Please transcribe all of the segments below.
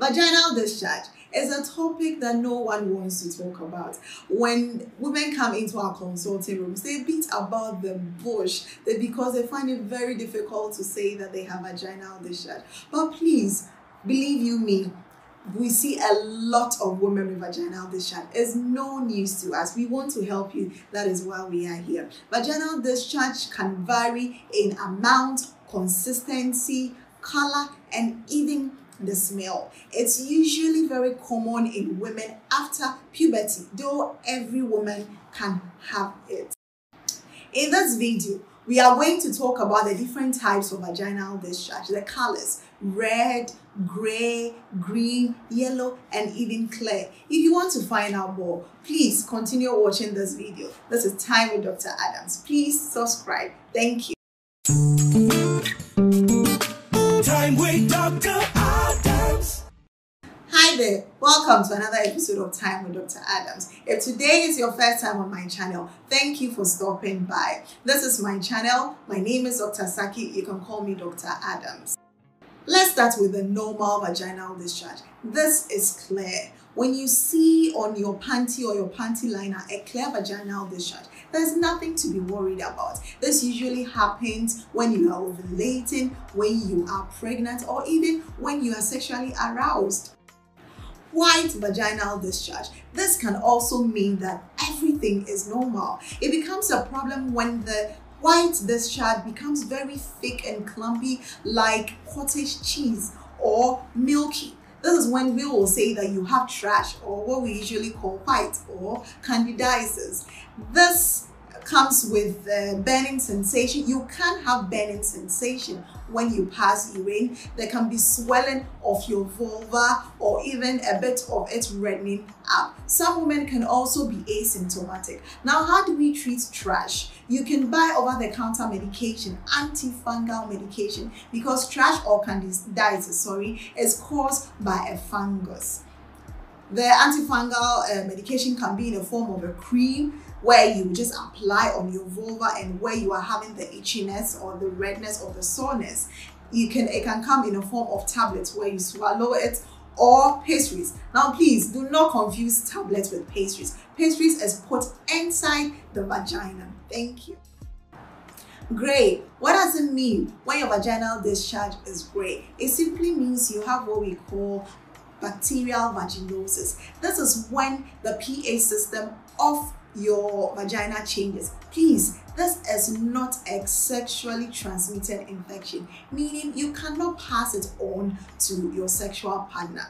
Vaginal discharge is a topic that no one wants to talk about. When women come into our consulting rooms, they beat about the bush because they find it very difficult to say that they have vaginal discharge. But please, believe you me, we see a lot of women with vaginal discharge. It's no news to us. We want to help you. That is why we are here. Vaginal discharge can vary in amount, consistency, color, and even the smell. It's usually very common in women after puberty, though every woman can have it. In this video, we are going to talk about the different types of vaginal discharge, the colors, red, gray, green, yellow, and even clear. If you want to find out more, please continue watching this video. This is Time with Dr. Adams. Please subscribe. Thank you. Welcome to another episode of Time with Dr. Adams. If today is your first time on my channel, thank you for stopping by. This is my channel. My name is Dr. Saki. You can call me Dr. Adams. Let's start with the normal vaginal discharge. This is clear. When you see on your panty or your panty liner a clear vaginal discharge, there's nothing to be worried about. This usually happens when you are ovulating, when you are pregnant, or even when you are sexually aroused. White vaginal discharge. This can also mean that everything is normal. It becomes a problem when the white discharge becomes very thick and clumpy like cottage cheese or milky. This is when we will say that you have thrush or what we usually call white or candidiasis. This comes with uh, burning sensation. You can have burning sensation when you pass urine. There can be swelling of your vulva or even a bit of it reddening up. Some women can also be asymptomatic. Now, how do we treat thrush? You can buy over-the-counter medication, antifungal medication, because thrush or candidiasis, sorry, is caused by a fungus. The antifungal uh, medication can be in the form of a cream where you just apply on your vulva and where you are having the itchiness or the redness or the soreness. You can it can come in a form of tablets where you swallow it or pessaries. Now please do not confuse tablets with pessaries. Pessaries is put inside the vagina. Thank you. Gray. What does it mean when your vaginal discharge is gray? It simply means you have what we call bacterial vaginosis. This is when the pH system of your vagina changes. Please, this is not a sexually transmitted infection, meaning you cannot pass it on to your sexual partner.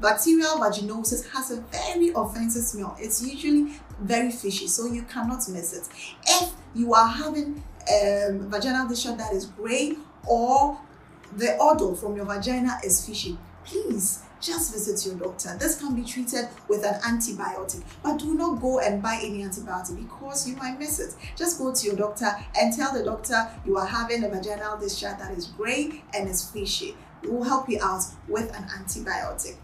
Bacterial vaginosis has a very offensive smell. It's usually very fishy, so you cannot miss it. If you are having um, vaginal discharge that is gray or the odor from your vagina is fishy, please just visit your doctor. This can be treated with an antibiotic, but do not go and buy any antibiotic because you might miss it. Just go to your doctor and tell the doctor you are having a vaginal discharge that is gray and is fishy. We will help you out with an antibiotic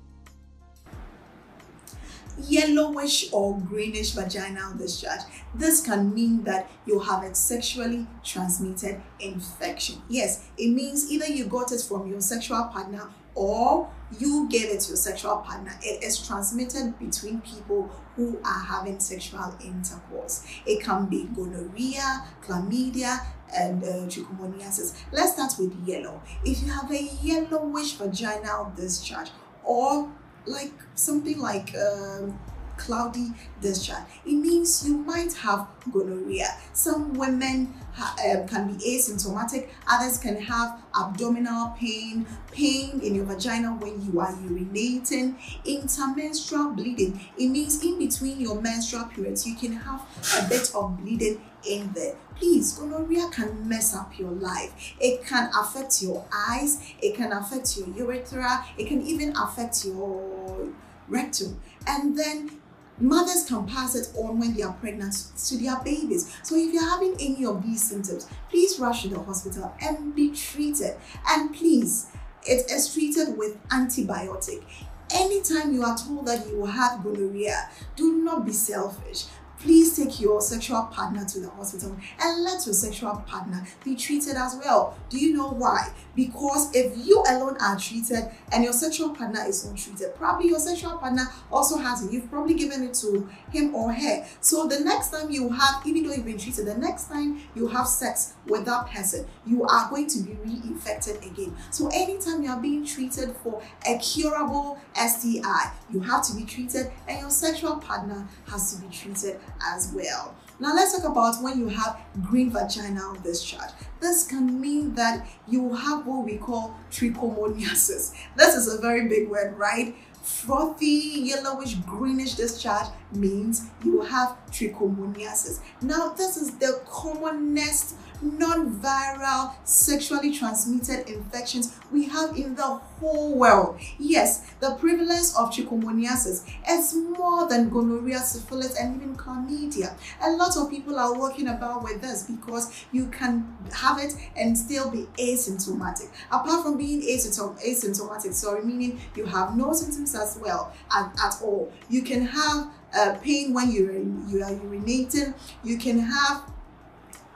yellowish or greenish vaginal discharge. This can mean that you have a sexually transmitted infection. Yes, it means either you got it from your sexual partner or you gave it to your sexual partner. It is transmitted between people who are having sexual intercourse. It can be gonorrhea, chlamydia, and uh, trichomoniasis. Let's start with yellow. If you have a yellowish vaginal discharge or like something like um, cloudy discharge. It means you might have gonorrhea. Some women um, can be asymptomatic, others can have abdominal pain, pain in your vagina when you are urinating, intermenstrual bleeding. It means in between your menstrual periods, you can have a bit of bleeding in there. Please, gonorrhea can mess up your life. It can affect your eyes, it can affect your urethra, it can even affect your rectum. And then mothers can pass it on when they are pregnant to their babies. So if you're having any of these symptoms, please rush to the hospital and be treated. And please, it is treated with antibiotic. Anytime you are told that you have gonorrhea, do not be selfish please take your sexual partner to the hospital and let your sexual partner be treated as well. Do you know why? Because if you alone are treated and your sexual partner is not treated, probably your sexual partner also has it. You've probably given it to him or her. So the next time you have, even though you've been treated, the next time you have sex with that person, you are going to be reinfected again. So anytime you are being treated for a curable STI, you have to be treated and your sexual partner has to be treated as well. Now let's talk about when you have green vaginal discharge. This can mean that you have what we call trichomoniasis. This is a very big word, right? Frothy, yellowish, greenish discharge means you have trichomoniasis. Now, this is the commonest non-viral sexually transmitted infections we have in the whole world. Yes, the prevalence of trichomoniasis is more than gonorrhea, syphilis, and even chlamydia. A lot of people are walking about with this because you can have it and still be asymptomatic. Apart from being asymptomatic, sorry, meaning you have no symptoms as well at, at all. You can have uh, pain when you're you are urinating. You can have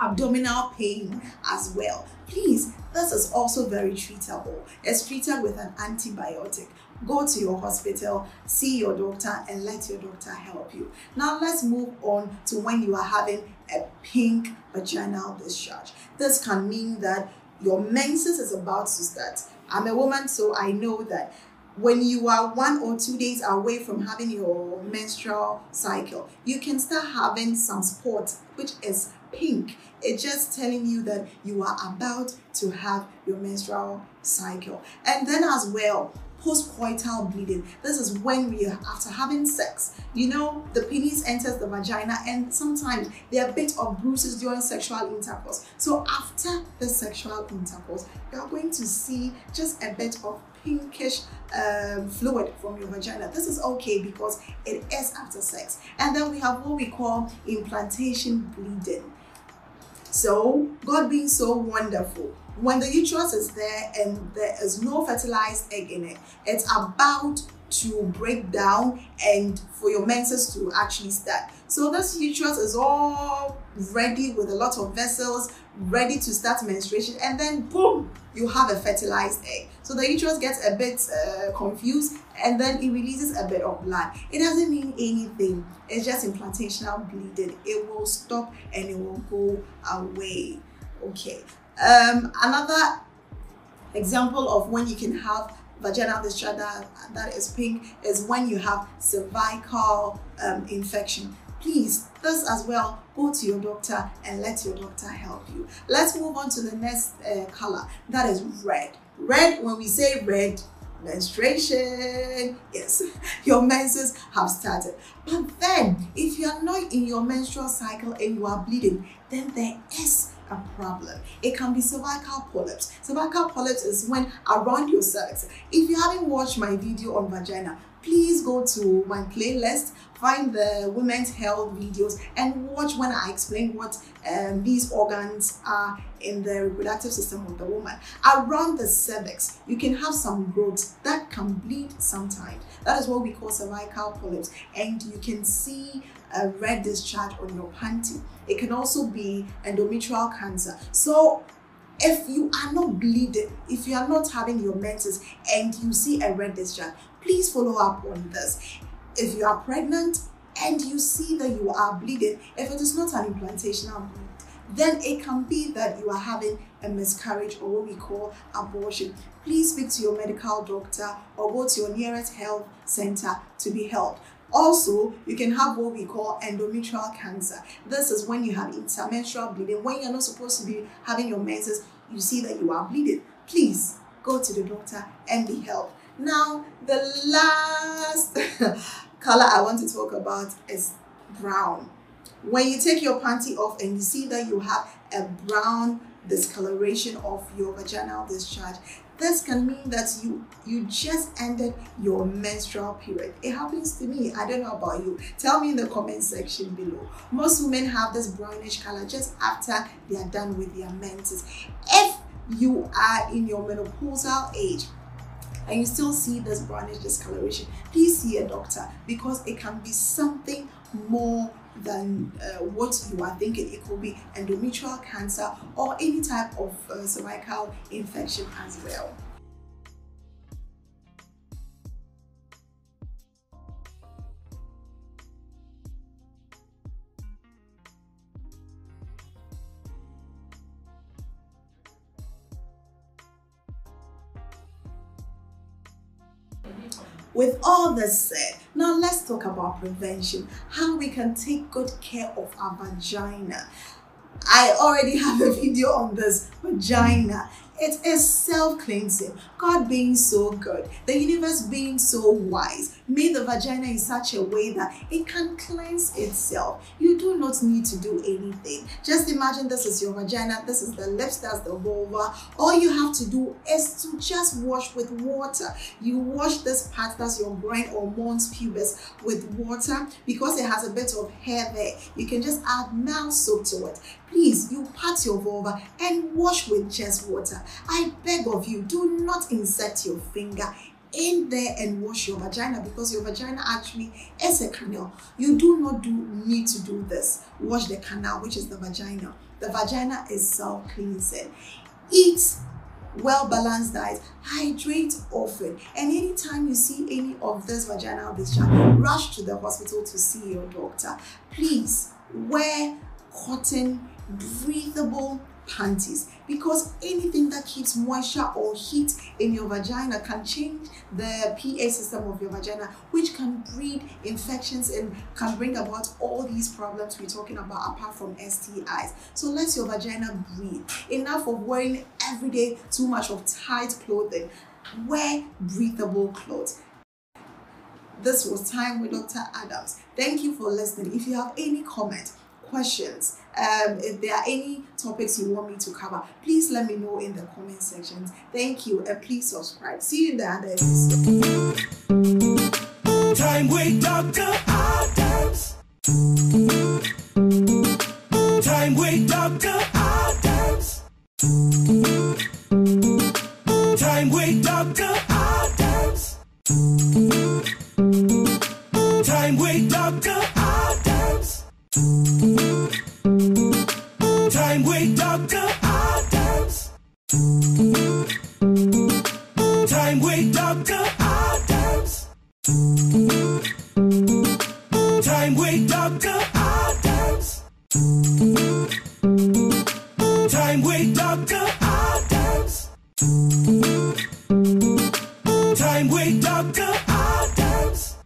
abdominal pain as well. Please, this is also very treatable. It's treated with an antibiotic. Go to your hospital, see your doctor, and let your doctor help you. Now, let's move on to when you are having a pink vaginal discharge. This can mean that your menses is about to start. I'm a woman, so I know that when you are one or two days away from having your menstrual cycle, you can start having some spots, which is pink. It's just telling you that you are about to have your menstrual cycle. And then as well, postcoital bleeding. This is when we are after having sex. You know, the penis enters the vagina and sometimes there are a bit of bruises during sexual intercourse. So after the sexual intercourse, you are going to see just a bit of pinkish um, fluid from your vagina. This is okay because it is after sex. And then we have what we call implantation bleeding. So, God being so wonderful, when the uterus is there and there is no fertilized egg in it, it's about to break down and for your menses to actually start. So this uterus is all ready with a lot of vessels, ready to start menstruation, and then boom, you have a fertilized egg. So the uterus gets a bit uh, confused and then it releases a bit of blood. It doesn't mean anything. It's just implantational bleeding. It will stop and it will go away. Okay. Um, another example of when you can have vaginal discharge that, that is pink is when you have cervical um, infection please this as well go to your doctor and let your doctor help you let's move on to the next uh, color that is red red when we say red menstruation yes your menses have started but then if you are not in your menstrual cycle and you are bleeding then there is a problem. It can be cervical polyps. Cervical polyps is when around your cervix. If you haven't watched my video on vagina, please go to my playlist find the women's health videos and watch when I explain what um, these organs are in the reproductive system of the woman. Around the cervix, you can have some growths that can bleed sometimes. That is what we call cervical polyps and you can see a red discharge on your panty. It can also be endometrial cancer. So if you are not bleeding, if you are not having your menses and you see a red discharge, please follow up on this. If you are pregnant and you see that you are bleeding, if it is not an implantational bleed, then it can be that you are having a miscarriage or what we call abortion. Please speak to your medical doctor or go to your nearest health center to be helped. Also, you can have what we call endometrial cancer. This is when you have intermenstrual bleeding. When you're not supposed to be having your menses, you see that you are bleeding. Please go to the doctor and be helped. Now, the last color I want to talk about is brown. When you take your panty off and you see that you have a brown discoloration of your vaginal discharge, this can mean that you you just ended your menstrual period. It happens to me. I don't know about you. Tell me in the comment section below. Most women have this brownish color just after they are done with their menses. If you are in your menopausal age and you still see this brownish discoloration please see a doctor because it can be something more than uh, what you are thinking. It could be endometrial cancer or any type of uh, cervical infection as well. With all this said, now let's talk about prevention, how we can take good care of our vagina. I already have a video on this vagina it is self-cleansing. God being so good, the universe being so wise, made the vagina in such a way that it can cleanse itself. You do not need to do anything. Just imagine this is your vagina, this is the lips, that's the vulva. All you have to do is to just wash with water. You wash this part, that's your groin or mons pubis, with water because it has a bit of hair there. You can just add mild soap to it please you pat your vulva and wash with just water. I beg of you do not insert your finger in there and wash your vagina because your vagina actually is a canal. You do not do need to do this. Wash the canal which is the vagina. The vagina is self-cleansing eat well balanced diet. Hydrate often. And anytime you see any of this vaginal discharge rush to the hospital to see your doctor. Please wear cotton breathable panties because anything that keeps moisture or heat in your vagina can change the pH system of your vagina which can breed infections and can bring about all these problems we're talking about apart from STIs. So let your vagina breathe. Enough of wearing every day too much of tight clothing. Wear breathable clothes. This was Time with Dr. Adams. Thank you for listening. If you have any comment, questions, um, if there are any topics you want me to cover, please let me know in the comment sections. Thank you and please subscribe. See you in the other. Time with Dr. Adams. Time with Dr. Time with Dr. Adams. Time with Dr. Adams. Time with Dr. Adams. Time with Dr. Adams. Time with Dr. Adams.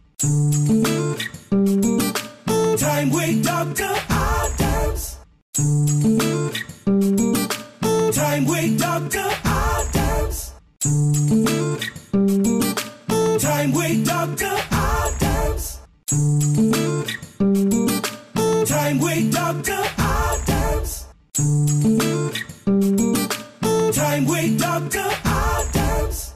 way, Dr. Adams.